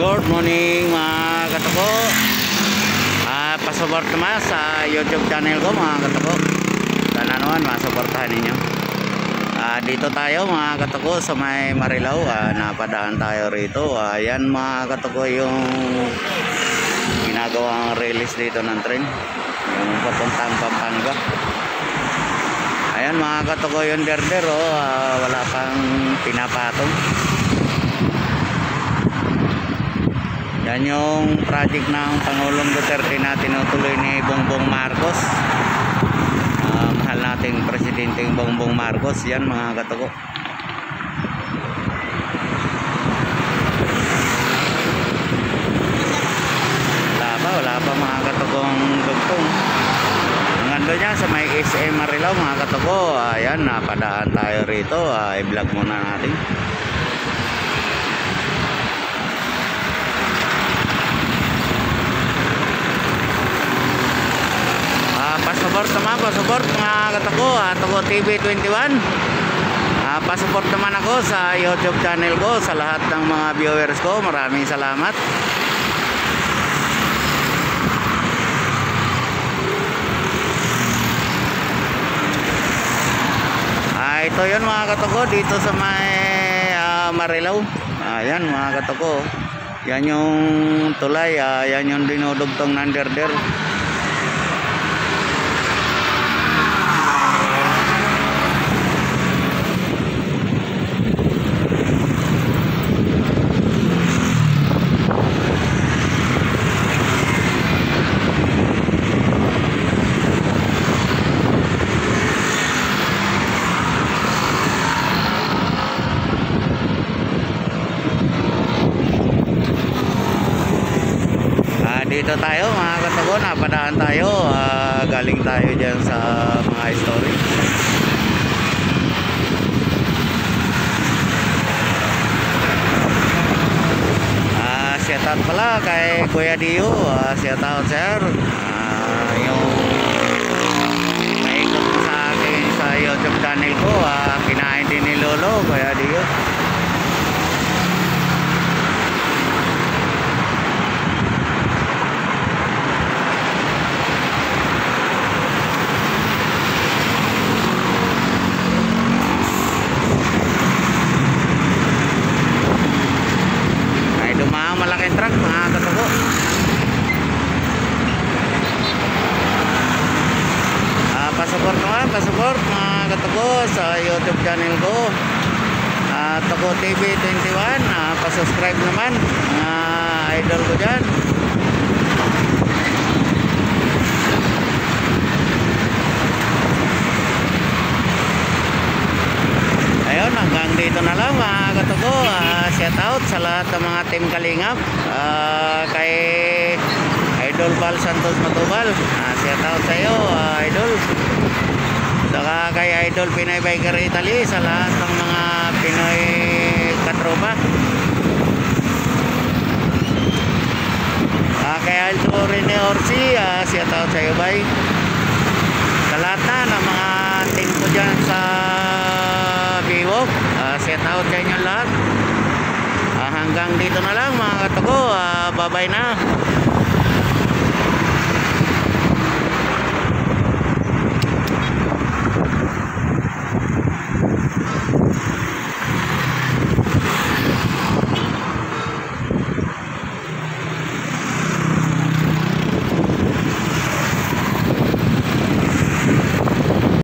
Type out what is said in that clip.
Good morning mga katako uh, Pasuport naman sa YouTube channel ko mga katako Sana naman masuportahan ninyo. Uh, Dito tayo mga katako sa may Marilao. Uh, Napadaan tayo rito. Uh, Yan mga katako yung Ginagawang release dito ng train. Yung papuntang Pampanga. Ayan mga katako yung derder oh, uh, Wala pang pinapatong Yan yung project ng Pangulong Duterte na tinutuloy ni Bongbong Marcos. Uh, mahal nating presidenteng Bongbong Marcos. Yan mga katugo. Wala pa, wala pa mga katugong dugtong. Ang ando niya sa may SM Marilao mga katugo. Ayan, napadaan tayo rito. Uh, i-vlog muna natin. Passport naman, passport mga katako, Atako TV 21. Uh, passport naman ako sa YouTube channel ko, sa lahat ng mga viewers ko. Maraming salamat. Ah, ito 'yon mga katako dito sa may uh, Marilao. Ayan uh, mga katako. Yan yung tulay, uh, yan yung dinudugtong ng derder. Dito tayo mga katago napadaan tayo uh, galing tayo dyan sa mga story uh, shout out pala kay Kuya Dio. Uh, shout out sir. Uh, yung naikot sa akin sa youtube channel ko. Uh, kinain din ni Lolo Kuya Dio passport mga katago sa youtube channel ko. Uh, Tago TV 21 uh, pasubscribe naman mga uh, idol ko dyan. Ayun hanggang dito na lang mga katugo uh, shout out sa lahat ng mga team kalingap. Uh, kay Idol Val Santos Matubal. Uh, shout out sa iyo uh, Idol kay Idol Pinoy Biker Italy sa lahat ng mga Pinoy katropa. Uh, kay Aldo Rene Orsi uh, shout out sa iyo bay. Sa lahat na ng mga team ko dyan sa Biwok uh, set out sa inyo lahat. Uh, hanggang dito na lang mga katago uh, bye bye na